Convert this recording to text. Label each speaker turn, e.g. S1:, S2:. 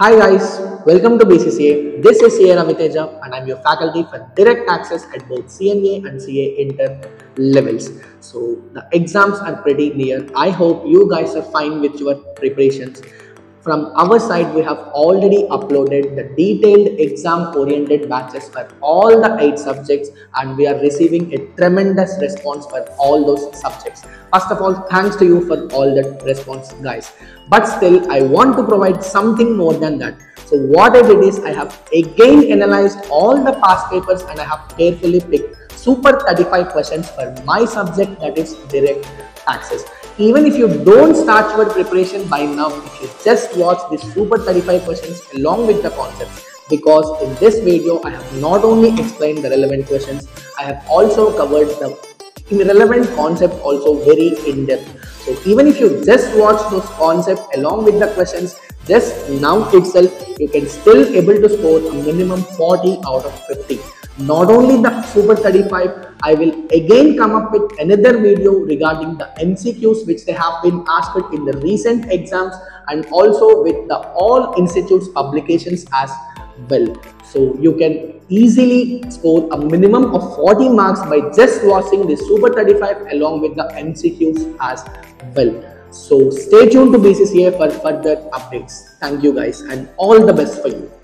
S1: Hi guys, welcome to BCCA. This is CA Ravi Teja and I'm your faculty for direct taxes at both CMA and CA inter levels. So the exams are pretty near. I hope you guys are fine with your preparations. From our side, we have already uploaded the detailed exam oriented batches for all the eight subjects and we are receiving a tremendous response for all those subjects. First of all, thanks to you for all that response guys. But still, I want to provide something more than that. So what I did is I have again analyzed all the past papers and I have carefully picked super 35 questions for my subject that is direct taxes even if you don't start your preparation by now, if you just watch this super 35 questions along with the concepts, because in this video, I have not only explained the relevant questions, I have also covered the relevant concept also very in depth. So even if you just watch those concepts along with the questions, just now itself, you can still able to score a minimum 40 out of 50 not only the super 35 i will again come up with another video regarding the mcqs which they have been asked in the recent exams and also with the all institutes publications as well. So you can easily score a minimum of 40 marks by just watching the super 35 along with the mcqs as well. So stay tuned to bcca for further updates. Thank you guys and all the best for you